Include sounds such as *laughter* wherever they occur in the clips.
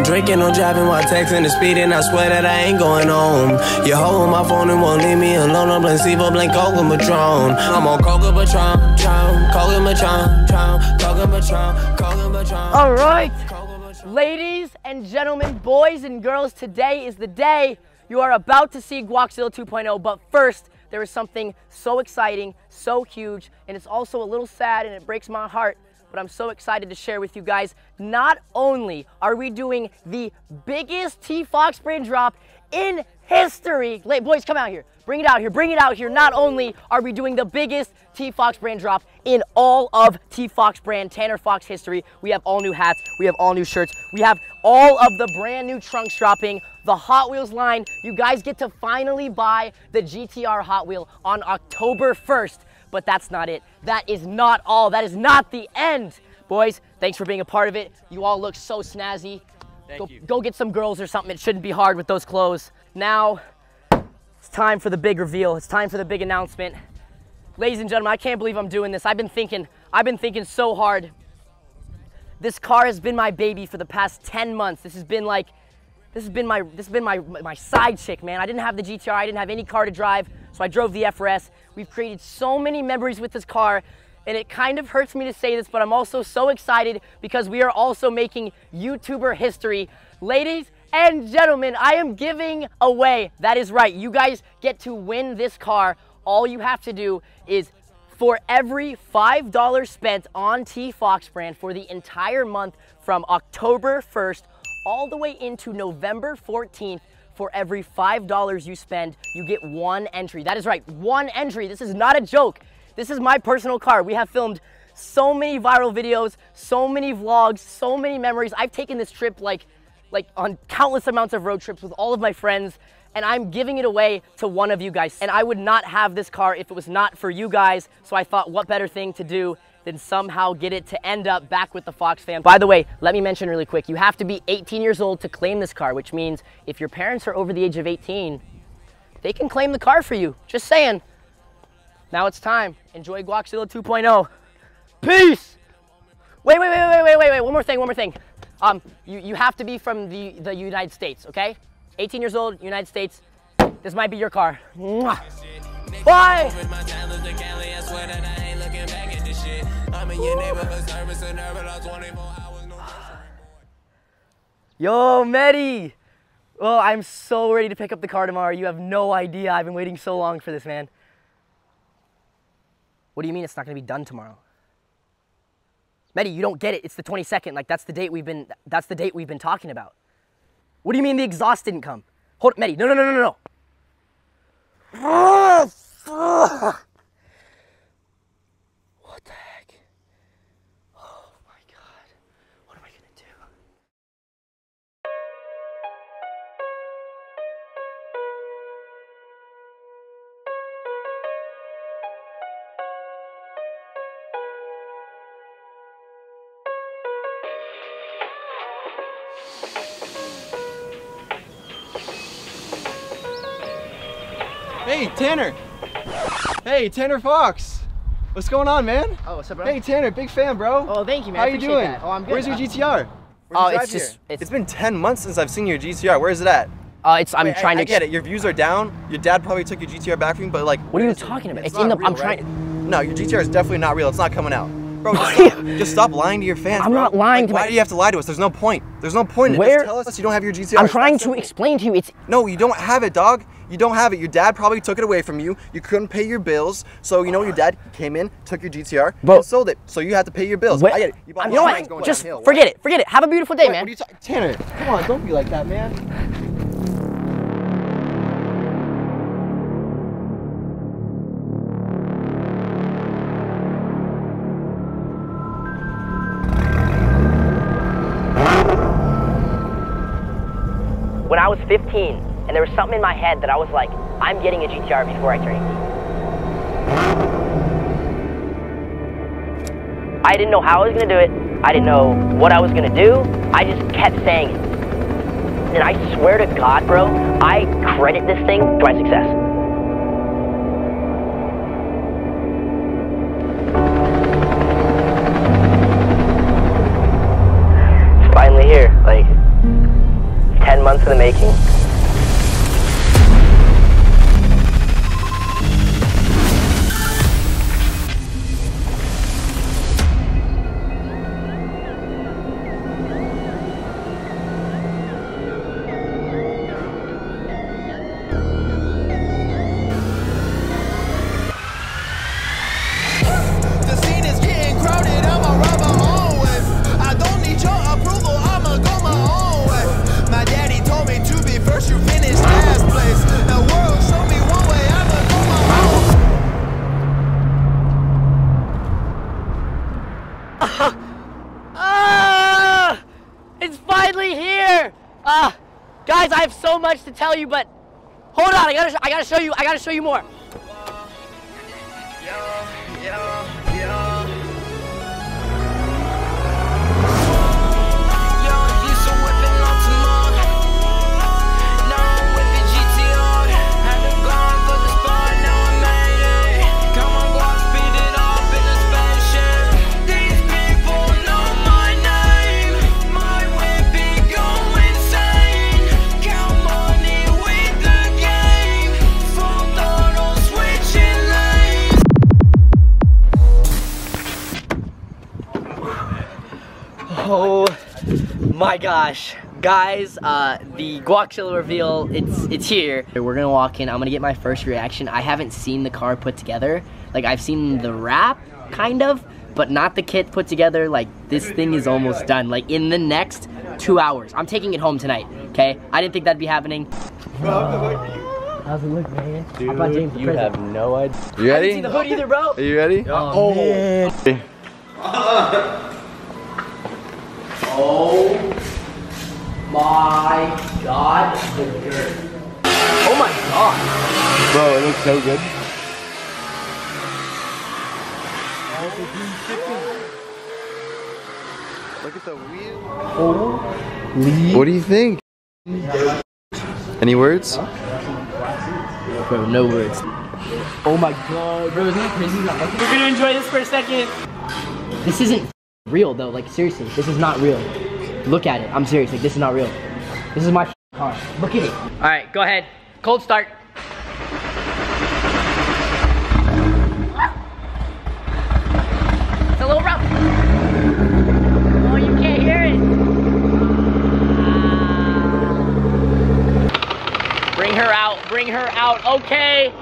been drinking, I'm driving while texting and speeding. I swear that I ain't going home. You hold my phone and won't leave me alone. I'm blank Sivo, blank Coca Patron. I'm on Coca Patron, Patron, Coca Patron, Patron, Coca Patron, Coca Patron. All right, ladies and gentlemen, boys and girls, today is the day you are about to see Guaczilla 2.0. But first, there is something so exciting, so huge, and it's also a little sad and it breaks my heart but I'm so excited to share with you guys. Not only are we doing the biggest T-Fox brand drop in history. Late boys, come out here. Bring it out here. Bring it out here. Not only are we doing the biggest T-Fox brand drop in all of T-Fox brand Tanner Fox history, we have all new hats. We have all new shirts. We have all of the brand new trunks dropping. The Hot Wheels line. You guys get to finally buy the GTR Hot Wheel on October 1st but that's not it. That is not all. That is not the end. Boys, thanks for being a part of it. You all look so snazzy. Thank go, you. go get some girls or something. It shouldn't be hard with those clothes. Now, it's time for the big reveal. It's time for the big announcement. Ladies and gentlemen, I can't believe I'm doing this. I've been thinking, I've been thinking so hard. This car has been my baby for the past 10 months. This has been like, this has been my, this has been my, my side chick, man. I didn't have the GTR, I didn't have any car to drive, so I drove the FRS. We've created so many memories with this car, and it kind of hurts me to say this, but I'm also so excited because we are also making YouTuber history. Ladies and gentlemen, I am giving away, that is right, you guys get to win this car. All you have to do is for every $5 spent on T-Fox brand for the entire month from October 1st all the way into November 14th, for every $5 you spend, you get one entry. That is right, one entry. This is not a joke. This is my personal car. We have filmed so many viral videos, so many vlogs, so many memories. I've taken this trip like, like on countless amounts of road trips with all of my friends and I'm giving it away to one of you guys. And I would not have this car if it was not for you guys. So I thought what better thing to do than somehow get it to end up back with the Fox fam. By the way, let me mention really quick, you have to be 18 years old to claim this car, which means if your parents are over the age of 18, they can claim the car for you. Just saying. Now it's time. Enjoy Guaczilla 2.0. Peace! Wait, wait, wait, wait, wait, wait, wait, one more thing, one more thing. Um, you, you have to be from the, the United States, okay? 18 years old, United States. This might be your car. Mwah. Bye! Yo, Medi! Oh, I'm so ready to pick up the car tomorrow. You have no idea. I've been waiting so long for this, man. What do you mean it's not gonna be done tomorrow? Medi, you don't get it. It's the 22nd. Like that's the date we've been that's the date we've been talking about. What do you mean the exhaust didn't come? Hold up, Medi, no no no no no Hey, Tanner. Hey, Tanner Fox. What's going on, man? Oh, what's up, bro? Hey, Tanner, big fan, bro. Oh, thank you, man. How I you doing? that. Oh, I'm good. Where's your GTR? Where'd Oh, you it's just... It's, it's been 10 months since I've seen your GTR. Where is it at? Uh, it's I'm Wait, trying I, to. get it. Your views are down. Your dad probably took your GTR back from you, but like. What are you where is it? talking about? It's, It's in not the- I'm real, right? trying- No, your GTR is definitely not real. It's not coming out. Bro, just *laughs* stop, just stop lying to your fans. I'm bro. not lying Like, to Why my- do you have to lie to us? There's no point. There's no point. in it. Where- Just tell us you don't have your GTR. I'm trying to explain to you. It's No, you don't have it, dog. You don't have it. Your dad probably took it away from you. You couldn't pay your bills, so you know your dad came in, took your GTR, Bro. and sold it. So you had to pay your bills. Wait, I get it. You, bought you know what? going Just downhill. forget it. Forget it. Have a beautiful day, What? man. What are you talking, Tanner? Come on, don't be like that, man. when I was 15, and there was something in my head that I was like, I'm getting a GTR before I turn 18. I didn't know how I was gonna do it. I didn't know what I was gonna do. I just kept saying it. And I swear to God, bro, I credit this thing to my success. You, but hold on, I gotta, I gotta show you, I gotta show you more. Oh my gosh. Guys, uh, the Guaczilla reveal, it's it's here. We're gonna walk in, I'm gonna get my first reaction. I haven't seen the car put together. Like I've seen the wrap, kind of, but not the kit put together. Like this thing is almost done. Like in the next two hours. I'm taking it home tonight, okay? I didn't think that'd be happening. How's it look, man? I brought James You present. have no idea. You I didn't see ready? the hood either, bro. Are you ready? Oh, man. *laughs* Oh my god, the dirt. Oh my god. Bro, it looks so good. Look at the wheel. Holy. What do you think? Any words? Bro, no words. Oh my god, bro, isn't that crazy? We're gonna enjoy this for a second. This isn't real though, like seriously, this is not real. Look at it, I'm serious, like this is not real. This is my car. Look at it. Alright, go ahead. Cold start. It's a little rough. Oh, you can't hear it. Ah. Bring her out, bring her out. Okay.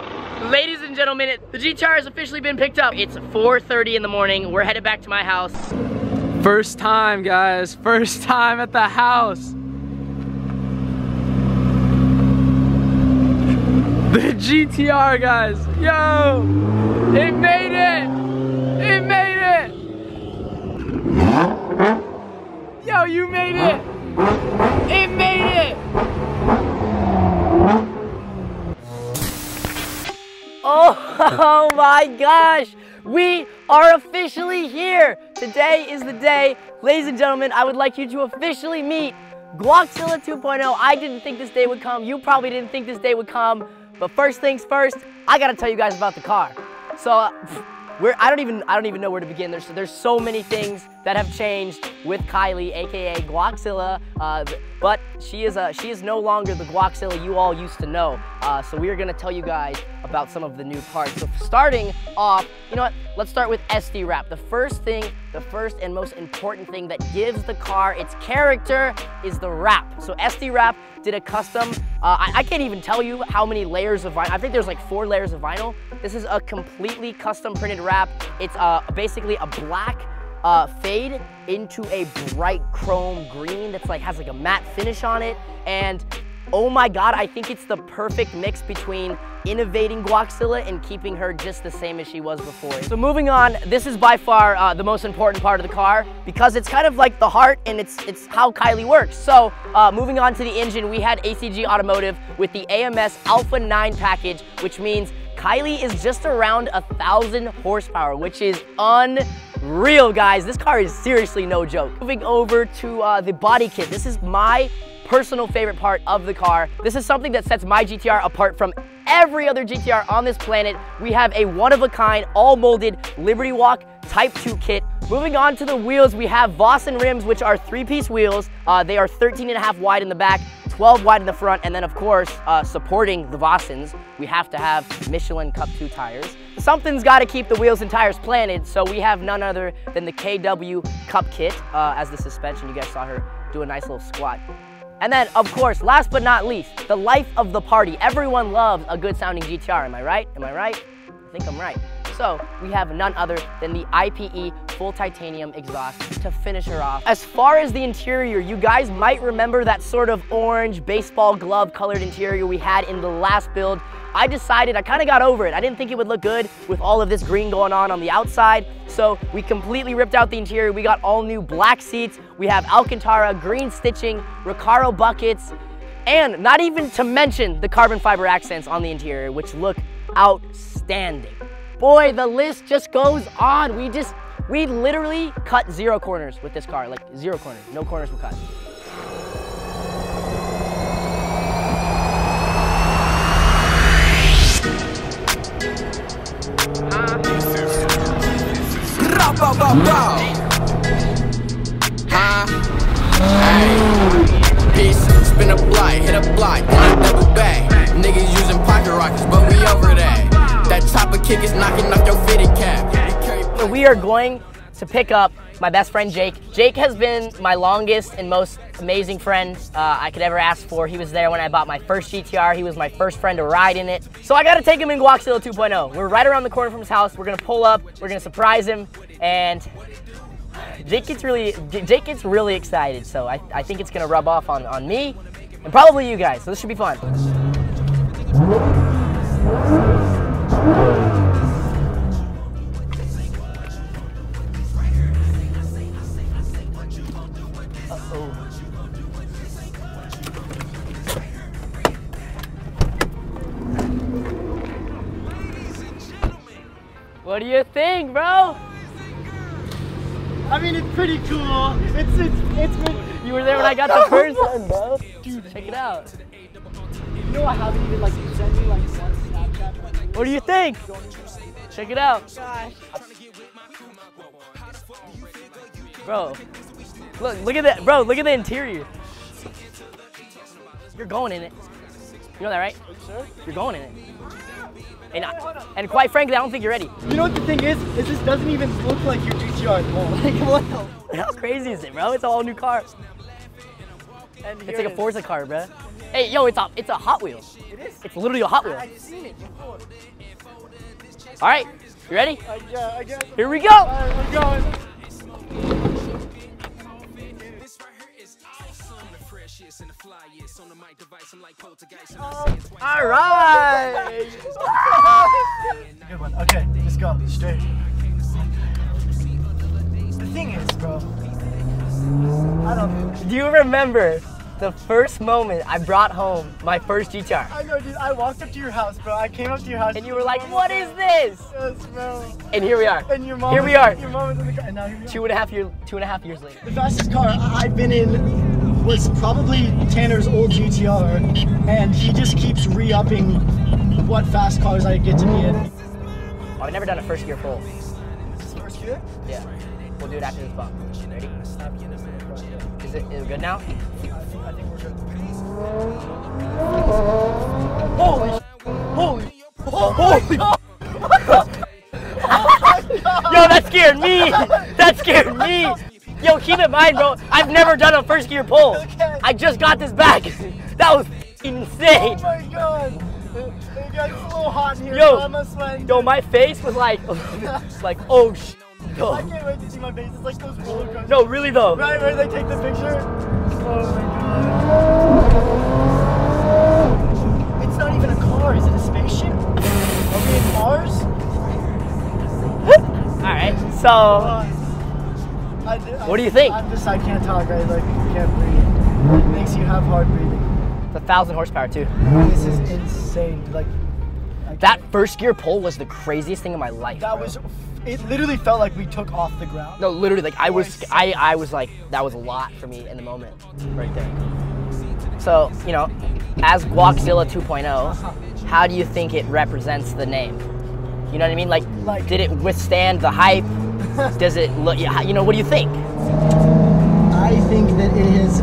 Ladies and gentlemen, it- the GTR has officially been picked up. It's 4.30 in the morning. We're headed back to my house. First time, guys. First time at the house. The GTR, guys. Yo, it made it. It made it. Yo, you made it. *laughs* Oh, my gosh. We are officially here. Today is the day. Ladies and gentlemen, I would like you to officially meet Guaczilla 2.0. I didn't think this day would come. You probably didn't think this day would come. But first things first, I gotta tell you guys about the car. So, I don't even I don't even know where to begin. There's there's so many things that have changed with Kylie, aka Guaczilla. Uh, but she is uh, she is no longer the Guaczilla you all used to know. Uh, so we are gonna tell you guys about some of the new parts. So starting off, you know what? Let's start with SD wrap. The first thing, the first and most important thing that gives the car its character is the wrap. So SD wrap did a custom. Uh, I, I can't even tell you how many layers of vinyl. I think there's like four layers of vinyl. This is a completely custom printed wrap. It's uh, basically a black uh, fade into a bright chrome green that's like has like a matte finish on it. And oh my God, I think it's the perfect mix between innovating Guaczilla and keeping her just the same as she was before. So moving on, this is by far uh, the most important part of the car because it's kind of like the heart and it's it's how Kylie works. So uh, moving on to the engine, we had ACG Automotive with the AMS Alpha 9 package, which means Kylie is just around a thousand horsepower, which is unreal, guys. This car is seriously no joke. Moving over to uh, the body kit. This is my personal favorite part of the car. This is something that sets my GTR apart from every other GTR on this planet. We have a one-of-a-kind, all molded Liberty Walk Type 2 kit. Moving on to the wheels, we have Vossen rims, which are three-piece wheels. Uh, they are 13 and a half wide in the back, 12 wide in the front, and then of course, uh, supporting the Vossens, we have to have Michelin Cup 2 tires. Something's got to keep the wheels and tires planted, so we have none other than the KW Cup kit uh, as the suspension. You guys saw her do a nice little squat. And then, of course, last but not least, the life of the party. Everyone loves a good sounding GTR, am I right? Am I right? I think I'm right. So we have none other than the IPE full titanium exhaust to finish her off. As far as the interior, you guys might remember that sort of orange baseball glove colored interior we had in the last build. I decided, I kind of got over it. I didn't think it would look good with all of this green going on on the outside. So we completely ripped out the interior. We got all new black seats. We have Alcantara, green stitching, Recaro buckets, and not even to mention the carbon fiber accents on the interior, which look outstanding. Boy, the list just goes on. We just, we literally cut zero corners with this car, like zero corners, no corners were cut. Bow, bow, bow, spin a hit a double. Niggas using pocket rockets, but we over that. That chopper kick is knocking off your fitted cap. So we are going to pick up my best friend Jake. Jake has been my longest and most amazing friend uh, I could ever ask for. He was there when I bought my first GTR. He was my first friend to ride in it. So I gotta take him in Guaczilla 2.0. We're right around the corner from his house. We're gonna pull up, we're gonna surprise him, and Jake gets really Jake gets really excited. So I, I think it's gonna rub off on, on me and probably you guys. So this should be fun. What do you think, bro? I mean, it's pretty cool. It's it's it's been. You were there when I got the *laughs* first one, bro. Dude, check it out. You know I haven't even like sent me like one Snapchat. What do you think? Check it out. Bro, look, look at that, bro. Look at the interior. You're going in it. You know that, right? Sure. You're going in it. And I, and quite frankly, I don't think you're ready. You know what the thing is? Is this doesn't even look like your GTR at all. *laughs* Like what? the- How crazy is it, bro? It's a whole new car. And It's like a. Forza car, bro. Hey, yo, it's a it's a Hot Wheel. It is. It's literally a Hot Wheel. I've seen it before. All right, you ready? I, yeah, I guess. Here we go. All right, we're going. All right. Good one. Okay, just go straight. The thing is, bro. I don't. Do you remember the first moment I brought home my first GTR? I know, dude. I walked up to your house, bro. I came up to your house, And you were like, what is this? Yes, bro. And here we are. And your mom. Here we are. Your mom was in the car, and now here we are. Two and a half year, two and a half years later. The fastest car I've been in was probably Tanner's old GTR, and he just keeps re-upping what fast cars I get to be in. Oh, I've never done a first gear pull. First gear? Yeah. We'll do it after this bump. Ready? Is it, is it good now? I think, I think we're good. Holy, holy, holy. *laughs* Yo, that scared me. That scared me. Yo, keep in mind, bro. I've never done a first gear pull. Okay. I just got this back. *laughs* That was insane. Oh my god! It, got a little hot here. Yo. I'm sweating. Yo, my face was like, *laughs* like, oh sh. I can't wait to see my face. It's like those roller coasters. No, really though. Right where they take the picture. Oh my god. It's not even a car. Is it a spaceship? Are we in Mars? *laughs* All right. So, Uh, I, What do you think? I'm just, I can't talk. I like can't breathe. It makes you have hard breathing. it's a thousand horsepower too. This is insane. Like That first gear pull was the craziest thing in my life. that bro. was. It literally felt like we took off the ground. No, literally, like I was, I, I was like, that was a lot for me in the moment, right there. So, you know, as Guaczilla 2.0, how do you think it represents the name? You know what I mean? Like, Like- did it withstand the hype? Does it look? yeah, You know, what do you think? I think that it is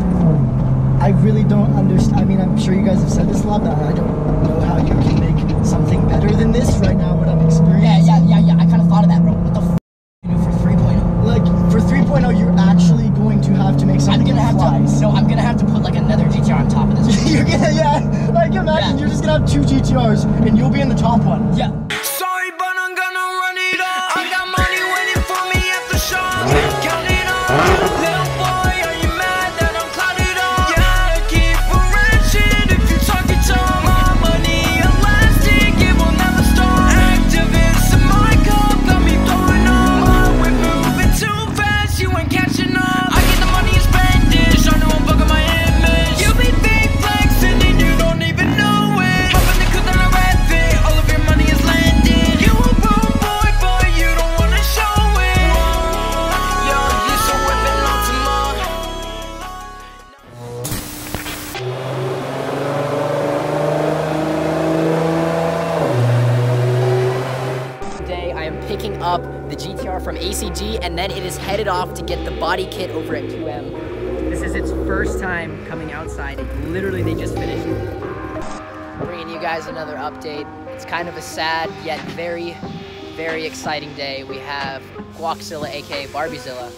I really don't understand. I mean, I'm sure you guys have said this a lot, but I don't know how you can make something better than this right now. What I'm experiencing. Yeah, yeah, yeah, yeah. I kind of thought of that, bro. What the f- you do for 3.0? Like for 3.0, you're actually going to have to make I'm something gonna have flies. to. No, I'm gonna have to put like another GTR on top of this. *laughs* you're gonna, yeah. Like imagine Yeah. you're just gonna have two GTRs and you'll be in the top one. yeah. And then it is headed off to get the body kit over at 2M. This is its first time coming outside. It, literally, they just finished. Bringing you guys another update. It's kind of a sad yet very, very exciting day. We have Guaczilla, aka Barbiezilla.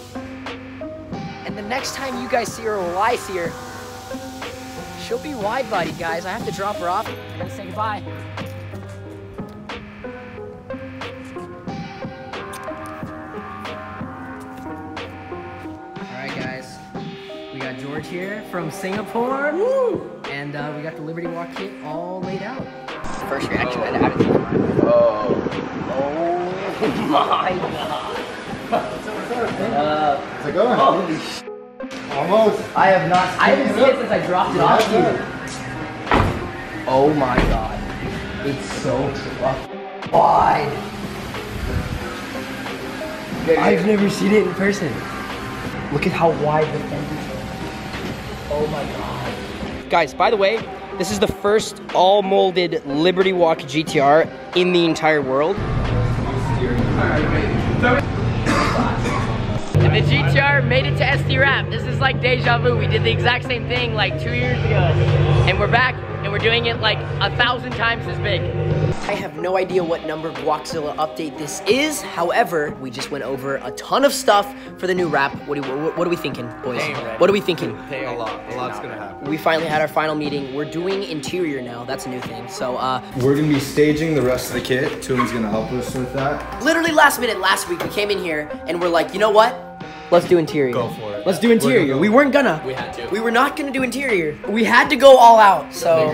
And the next time you guys see her or I see her, she'll be wide bodied, guys. I have to drop her off. I'm gonna say goodbye. George here from Singapore. Woo! And uh, we got the Liberty Walk kit all laid out. First reaction I have How's it going? Almost. I have not. I haven't seen it since I dropped it off to you. Oh my god. It's so wide. I've never seen it in person. Look at how wide the fender is. Oh my god. Guys, by the way, this is the first all molded Liberty Walk GTR in the entire world. And the GTR made it to SD Wrap. This is like deja vu. We did the exact same thing like two years ago. And we're back and we're doing it like a thousand times as big. I have no idea what number Guaczilla update this is. However, we just went over a ton of stuff for the new wrap. What, what, what are we thinking, boys? What are we thinking? A lot. A lot's gonna happen. We finally had our final meeting. We're doing interior now. That's a new thing. So, uh, We're gonna be staging the rest of the kit. Toom's gonna help us with that. literally last minute last week we came in here and we're like you know what let's do interior Go for it. Let's do interior. Go. we weren't gonna. we had to. We were not gonna do interior. We had to go all out so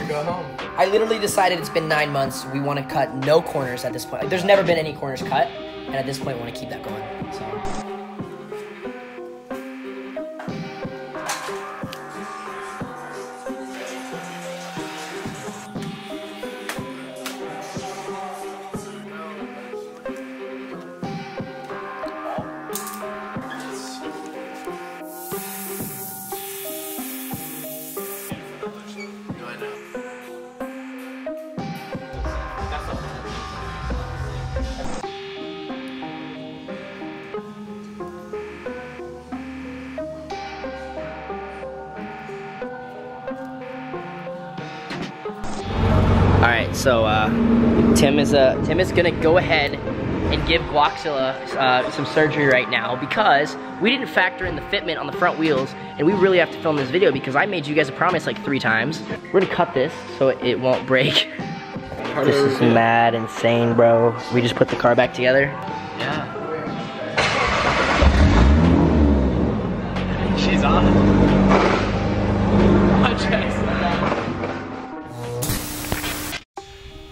i literally decided it's been nine months. We want to cut no corners at this point. Like, there's never been any corners cut and at this point we want to keep that going so uh, Tim is gonna go ahead and give Guaczilla uh, some surgery right now because we didn't factor in the fitment on the front wheels, and we really have to film this video because I made you guys a promise like three times. We're gonna cut this so it won't break. This is mad insane, bro. We just put the car back together. Yeah. She's on. *laughs* Watch us.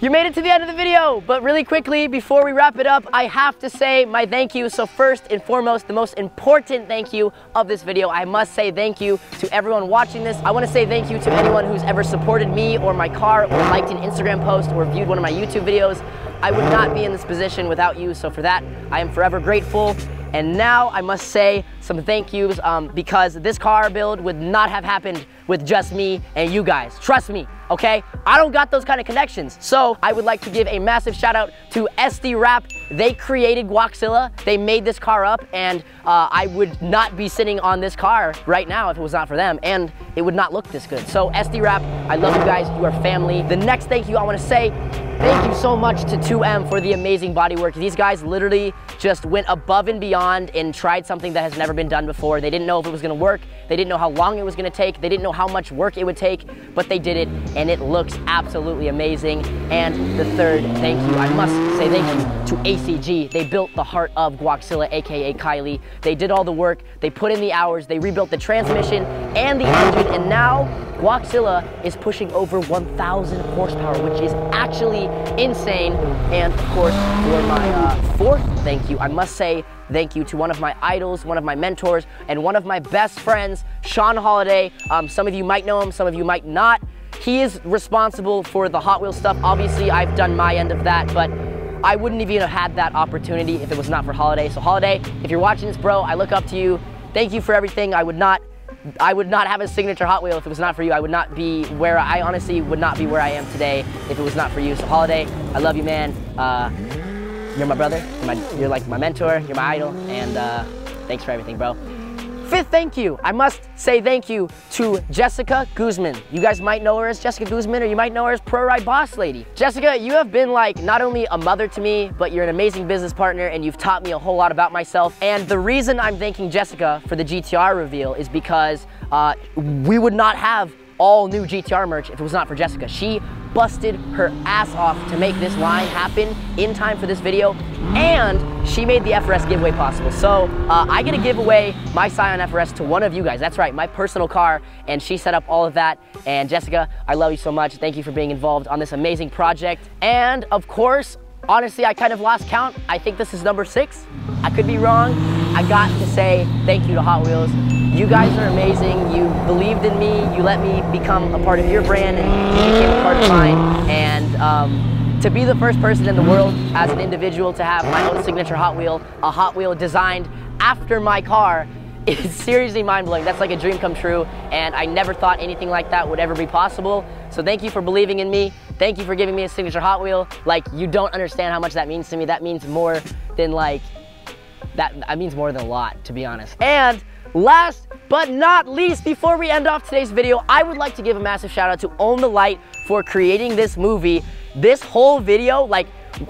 You made it to the end of the video, but really quickly, before we wrap it up, I have to say my thank you. So first and foremost, the most important thank you of this video, I must say thank you to everyone watching this. I wanna say thank you to anyone who's ever supported me or my car or liked an Instagram post or viewed one of my YouTube videos. I would not be in this position without you, so for that, I am forever grateful. And now I must say some thank yous um, because this car build would not have happened with just me and you guys. Trust me, okay? I don't got those kind of connections. So I would like to give a massive shout out to SD Wrap. They created Guaczilla. They made this car up and uh, I would not be sitting on this car right now if it was not for them. And it would not look this good. So SD Wrap, I love you guys. You are family. The next thank you I want to say, thank you so much to 2M for the amazing bodywork. These guys literally just went above and beyond and tried something that has never been done before. They didn't know if it was to work. They didn't know how long it was to take. They didn't know how much work it would take, but they did it and it looks absolutely amazing. And the third thank you, I must say thank you to ACG. They built the heart of Guaczilla, aka Kylie. They did all the work. They put in the hours. They rebuilt the transmission and the engine, and now Guaczilla is pushing over 1,000 horsepower, which is actually insane. And of course, for my uh, fourth thank you, I must say thank you to one of my idols, one of my mentors, and one of my best friends, Sean Holladay. Um, some of you might know him, some of you might not. He is responsible for the Hot Wheels stuff. Obviously, I've done my end of that, but I wouldn't even have had that opportunity if it was not for Holladay. So Holladay, if you're watching this, bro, I look up to you. Thank you for everything. I would not I would not have a signature Hot Wheel if it was not for you. I would not be where I honestly would not be where I am today if it was not for you. So Holladay, I love you, man. Uh, you're my brother. You're, my, you're, like my mentor. You're my idol. And uh, thanks for everything, bro. Fifth thank you. I must say thank you to Jessica Guzman. You guys might know her as Jessica Guzman or you might know her as Pro Ride Boss Lady. Jessica, you have been like not only a mother to me, but you're an amazing business partner and you've taught me a whole lot about myself. And the reason I'm thanking Jessica for the GTR reveal is because uh, we would not have all new GTR merch if it was not for Jessica. She busted her ass off to make this line happen in time for this video, and she made the FRS giveaway possible. So uh, I get to give away my Scion FRS to one of you guys. That's right, my personal car, and she set up all of that. And Jessica, I love you so much. Thank you for being involved on this amazing project. And of course, honestly, I kind of lost count. I think this is number six. I could be wrong. I got to say thank you to Hot Wheels. You guys are amazing. You believed in me. You let me become a part of your brand, and you became a part of mine. And um, to be the first person in the world as an individual to have my own signature Hot Wheel, a Hot Wheel designed after my car, *laughs* is seriously mind-blowing. That's like a dream come true, and I never thought anything like that would ever be possible. So thank you for believing in me. Thank you for giving me a signature Hot Wheel. Like, you don't understand how much that means to me. That means more than like, that, that means more than a lot, to be honest. And Last but not least, before we end off today's video, I would like to give a massive shout out to Own the Light for creating this movie. This whole video, like,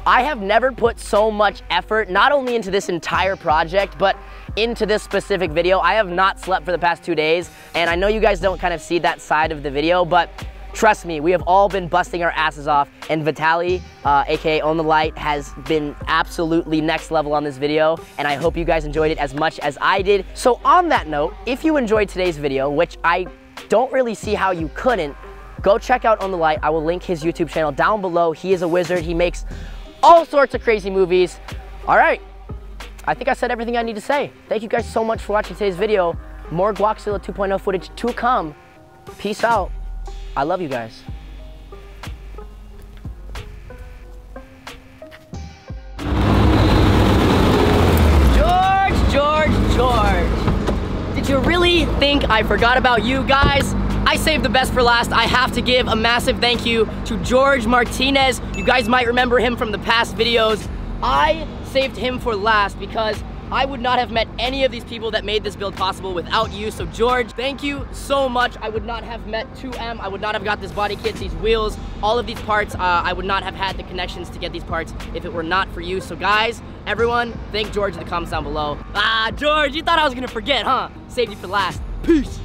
I have never put so much effort, not only into this entire project, but into this specific video. I have not slept for the past two days, and I know you guys don't kind of see that side of the video, but Trust me, we have all been busting our asses off, and Vitali, uh, aka Own the Light, has been absolutely next level on this video, and I hope you guys enjoyed it as much as I did. So on that note, if you enjoyed today's video, which I don't really see how you couldn't, go check out Own the Light. I will link his YouTube channel down below. He is a wizard. He makes all sorts of crazy movies. All right, I think I said everything I need to say. Thank you guys so much for watching today's video. More Guaczilla 2.0 footage to come. Peace out. I love you guys. George, George, George. Did you really think I forgot about you guys? I saved the best for last. I have to give a massive thank you to George Martinez. You guys might remember him from the past videos. I saved him for last because I would not have met any of these people that made this build possible without you. So George, thank you so much. I would not have met 2M. I would not have got this body kit, these wheels, all of these parts. Uh, I would not have had the connections to get these parts if it were not for you. So guys, everyone, thank George in the comments down below. Ah, George, you thought I was gonna forget, huh? Saved you for last. Peace.